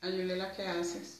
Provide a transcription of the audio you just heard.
Ayulela, ¿qué haces?